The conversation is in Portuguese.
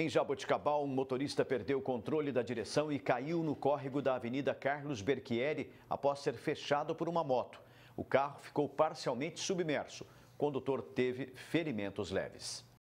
Em Jaboticabal, um motorista perdeu o controle da direção e caiu no córrego da Avenida Carlos Berchieri após ser fechado por uma moto. O carro ficou parcialmente submerso. O condutor teve ferimentos leves.